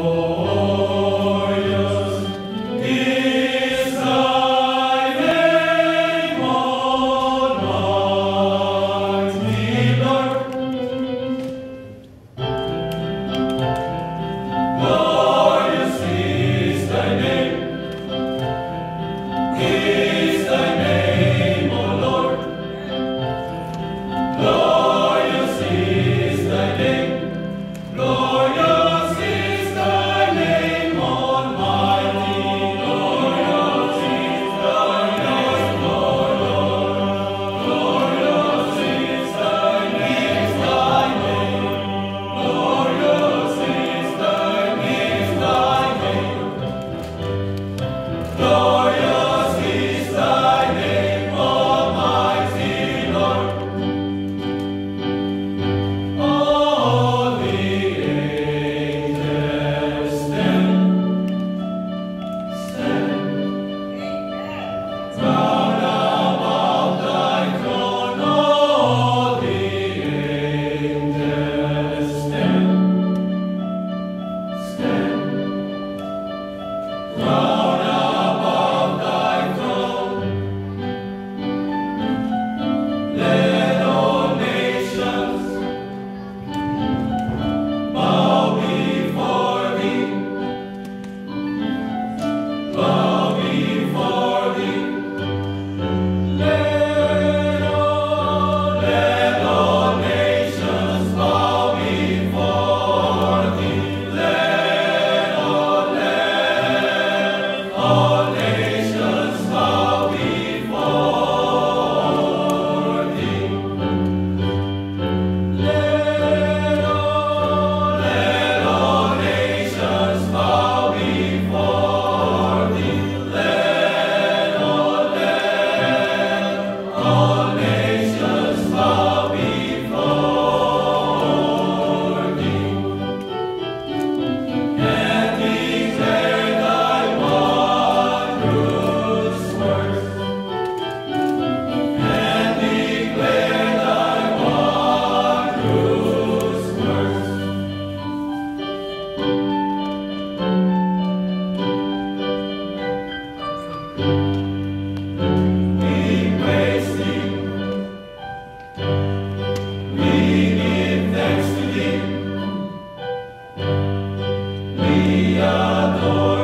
We adore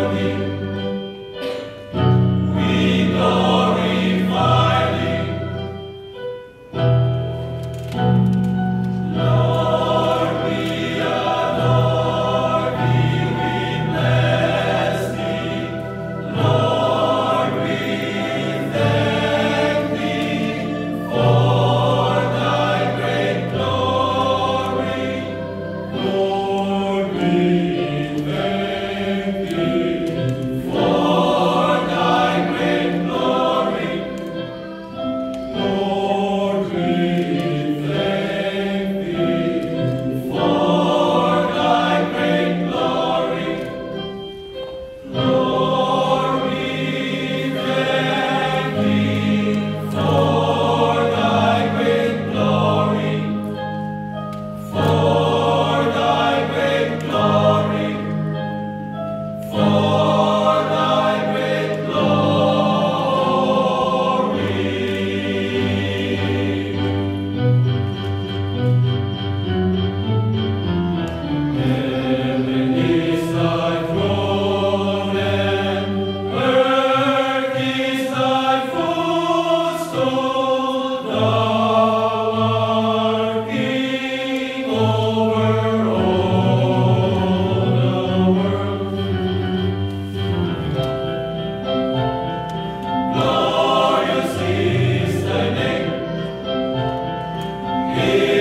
Amen.